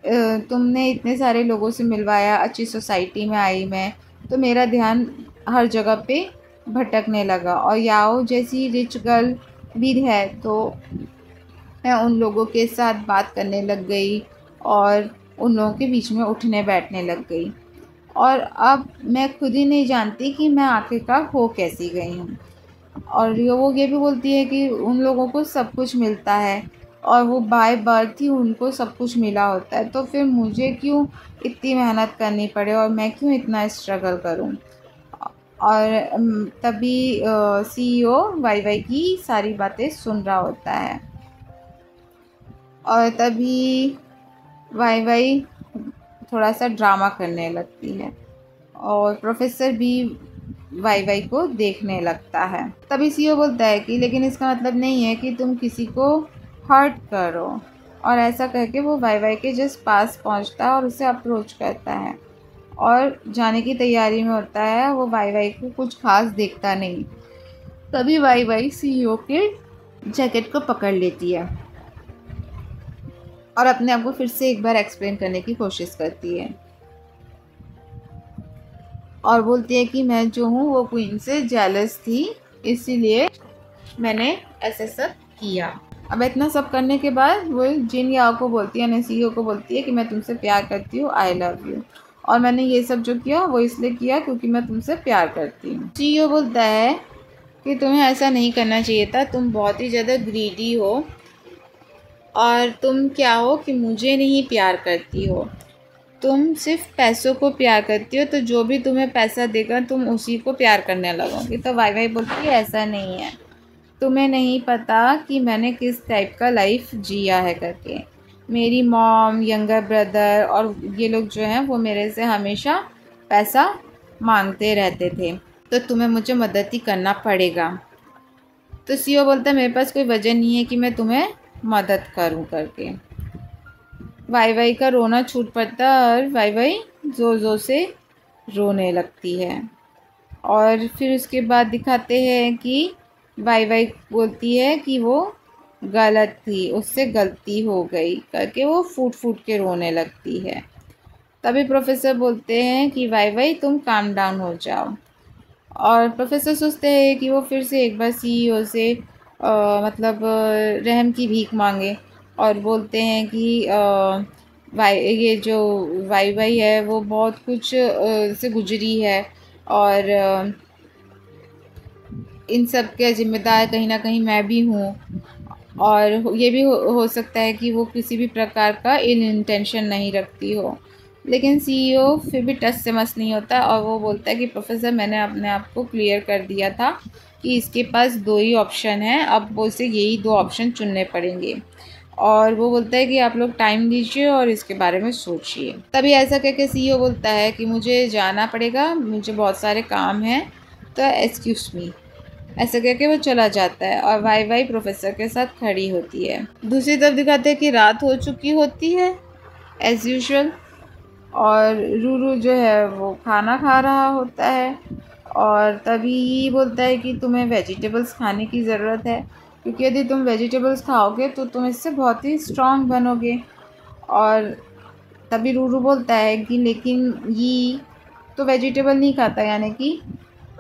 [SPEAKER 1] तुमने इतने सारे लोगों से मिलवाया, अच्छी सोसाइटी में आई मैं तो मेरा ध्यान हर जगह पे भटकने लगा। और याओ जैसी रिच गर्ल भी है तो मैं उन लोगों के साथ बात करने लग गई और उन लोगों के बीच में उठने बैठने लग गई। और अब मैं खुद ही नहीं जानती कि मैं आखिरकार हो कैसी गई हूँ। और वो ये भी बोलती है कि उन लोगों को सब कुछ मिलता है और वो बाय बर्थ ही उनको सब कुछ मिला होता है। तो फिर मुझे क्यों इतनी मेहनत करनी पड़े और मैं क्यों इतना स्ट्रगल करूँ? और तभी सीईओ वाई वाई की सारी बातें सुन रहा होता है। और तभी वाई वाई थोड़ा सा ड्रामा करने लगती है और प्रोफेसर भी वाई वाई को देखने लगता है। तभी सीईओ बोलता है कि, लेकिन इसका मतलब नहीं है कि तुम किसी को हर्ट करो। और ऐसा करके वो वाई वाई के जस्ट पास पहुँचता है और उसे अप्रोच करता है। और जाने की तैयारी में होता है, वो वाई वाई को कुछ खास देखता नहीं। तभी वाई वाई सीईओ के जैकेट को पकड़ लेती है। और अपने आप को फिर से एक बार एक्सप्लेन करने की कोशिश करती है। और बोलती है कि मैं जो हूँ, वो क्वीन से जेलस थी, इसीलिए मैंने ऐसे सब किया। अब इतना सब करने के बाद वो जिन याओ को बोलती है, नसीहो को बोलती है कि मैं तुमसे प्यार करती हूँ आई लव यू और मैंने ये सब जो किया, वो इसलिए किया क्योंकि मैं तुमसे प्यार करती हूँ। सी बोलता है कि तुम्हें ऐसा नहीं करना चाहिए था, तुम बहुत ही ज़्यादा ग्रीडी हो। और तुम क्या हो कि मुझे नहीं प्यार करती हो? तुम सिर्फ़ पैसों को प्यार करती हो तो जो भी तुम्हें पैसा देगा, तुम उसी को प्यार करने लगोगी। तो वाई वाई बोलती है, ऐसा नहीं है। तुम्हें नहीं पता कि मैंने किस टाइप का लाइफ जिया है करके। मेरी मॉम यंगर ब्रदर और ये लोग जो हैं, वो मेरे से हमेशा पैसा मांगते रहते थे। तो तुम्हें मुझे मदद ही करना पड़ेगा। तो सीओ बोलता है, मेरे पास कोई वजह नहीं है कि मैं तुम्हें मदद करूँ करके। वाई वाई का रोना छूट पड़ता और वाई वाई ज़ोर ज़ोर से रोने लगती है। और फिर उसके बाद दिखाते हैं कि वाई वाई बोलती है कि वो गलत थी उससे गलती हो गई करके वो फूट फूट के रोने लगती है। तभी प्रोफेसर बोलते हैं कि वाई वाई तुम काम डाउन हो जाओ। और प्रोफेसर सोचते हैं कि वो फिर से एक बार सीईओ से आ, मतलब रहम की भीख मांगे और बोलते हैं कि वाई ये जो वाई वाई है वो बहुत कुछ से गुजरी है और इन सब के ज़िम्मेदार कहीं ना कहीं मैं भी हूँ और ये भी हो, हो सकता है कि वो किसी भी प्रकार का इल इंटेंशन नहीं रखती हो। लेकिन सीईओ फिर भी टच से मस नहीं होता और वो बोलता है कि प्रोफेसर मैंने अपने आप को क्लियर कर दिया था कि इसके पास दो ही ऑप्शन हैं, अब वो उसे यही दो ऑप्शन चुनने पड़ेंगे। और वो बोलता है कि आप लोग टाइम दीजिए और इसके बारे में सोचिए। तभी ऐसा कह के सी बोलता है कि मुझे जाना पड़ेगा, मुझे बहुत सारे काम हैं तो एक्सक्यूज़ मी ऐसा कह के वो चला जाता है और वाई वाई प्रोफेसर के साथ खड़ी होती है। दूसरी तरफ़ दिखाते हैं कि रात हो चुकी होती है एज़ यूजल और रूरू जो है वो खाना खा रहा होता है। और तभी ये बोलता है कि तुम्हें वेजिटेबल्स खाने की ज़रूरत है। क्योंकि यदि तुम वेजिटेबल्स खाओगे तो तुम इससे बहुत ही स्ट्रांग बनोगे। और तभी रूरू बोलता है कि लेकिन ये तो वेजिटेबल नहीं खाता, यानी कि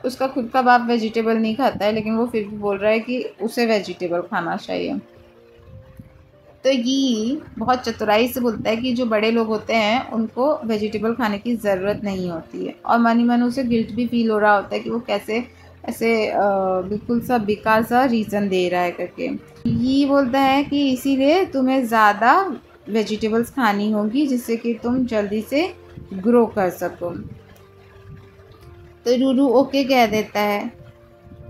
[SPEAKER 1] उसका खुद का बाप वेजिटेबल नहीं खाता है, लेकिन वो फिर भी बोल रहा है कि उसे वेजिटेबल खाना चाहिए। तो ये बहुत चतुराई से बोलता है कि जो बड़े लोग होते हैं, उनको वेजिटेबल खाने की ज़रूरत नहीं होती है। और मनी मन उसे गिल्ट भी फील हो रहा होता है कि वो कैसे, ऐसे बिल्कुल सा बेकार सा रीज़न दे रहा है करके। ये बोलता है कि इसीलिए तुम्हें ज़्यादा वेजिटेबल्स खानी होगी, जिससे कि तुम जल्दी से ग्रो कर सको। तो रूरू ओके कह देता है।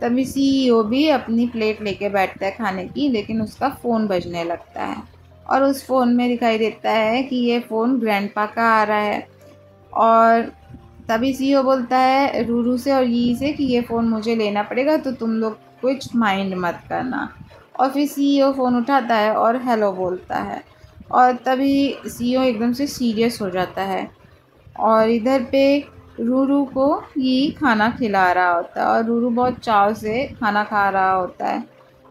[SPEAKER 1] तभी सीईओ भी अपनी प्लेट लेके बैठता है खाने की, लेकिन उसका फ़ोन बजने लगता है। और उस फ़ोन में दिखाई देता है कि ये फ़ोन ग्रैंडपा का आ रहा है। और तभी सीईओ बोलता है रूरू से और यी से कि ये फ़ोन मुझे लेना पड़ेगा तो तुम लोग कुछ माइंड मत करना। और फिर सीईओ फ़ोन उठाता है और हेलो बोलता है। और तभी सीईओ एकदम से सीरियस हो जाता है। और इधर पे रूरू को ये खाना खिला रहा होता है और रूरू बहुत चाव से खाना खा रहा होता है।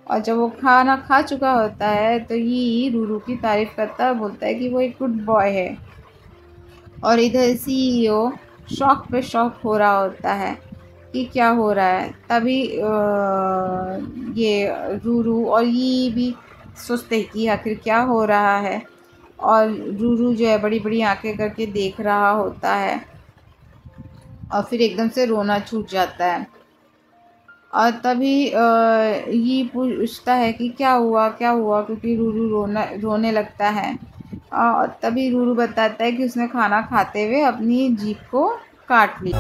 [SPEAKER 1] और जब वो खाना खा चुका होता है तो ये रूरू की तारीफ़ करता है बोलता है कि वो एक गुड बॉय है। और इधर सीईओ शौक पे शौक हो रहा होता है कि क्या हो रहा है। तभी ये रूरू और ये भी सोचते हैं कि आखिर क्या हो रहा है। और रूरू जो है बड़ी बड़ी आँखें करके देख रहा होता है। और फिर एकदम से रोना छूट जाता है। और तभी ये पूछता है कि क्या हुआ क्या हुआ? क्योंकि रूरू रोना, रोने लगता है। और तभी रूरू बताता है कि उसने खाना खाते हुए अपनी जीप को काट ली